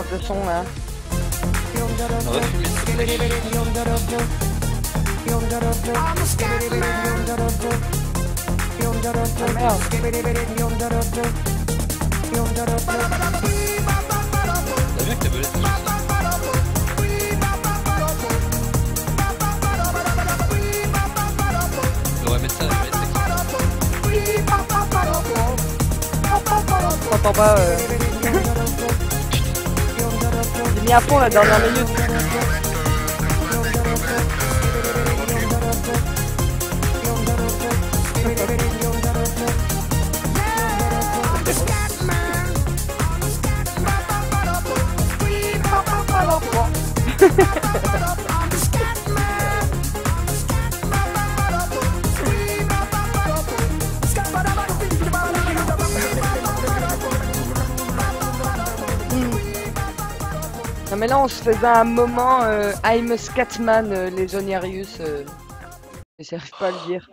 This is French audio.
monte le son là. Ah, merde. Mis à fond la dernière minute. Non mais là on se faisait un moment euh, I'm euh, les Onirius. Euh... J'arrive pas à le dire.